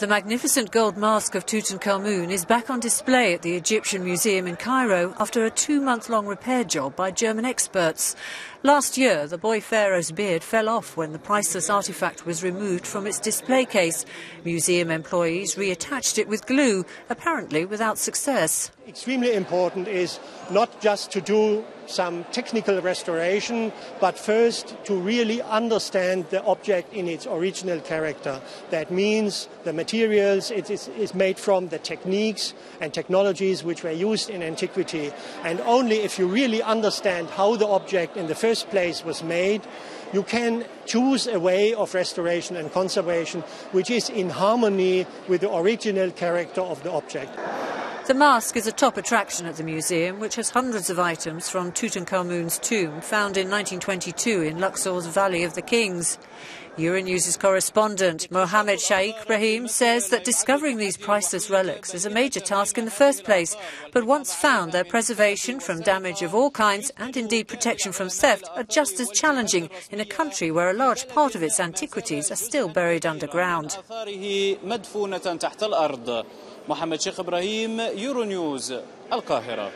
The magnificent gold mask of Tutankhamun is back on display at the Egyptian Museum in Cairo after a two-month-long repair job by German experts. Last year, the boy pharaoh's beard fell off when the priceless artifact was removed from its display case. Museum employees reattached it with glue, apparently without success. Extremely important is not just to do some technical restoration, but first to really understand the object in its original character. That means the materials it is, is made from, the techniques and technologies which were used in antiquity. And only if you really understand how the object in the first place was made, you can choose a way of restoration and conservation which is in harmony with the original character of the object. The mask is a top attraction at the museum, which has hundreds of items from Tutankhamun's tomb, found in 1922 in Luxor's Valley of the Kings. Euronews' correspondent Mohammed Shaikh Brahim says that discovering these priceless relics is a major task in the first place, but once found, their preservation from damage of all kinds and indeed protection from theft are just as challenging in a country where a large part of its antiquities are still buried underground. محمد شيخ إبراهيم يورو نيوز القاهرة.